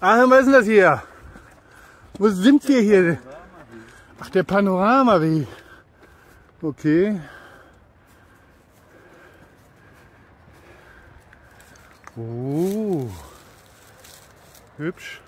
Ach, was ist denn das hier? Wo sind wir hier? Ach, der Panoramaweg. Okay. Oh. Hübsch.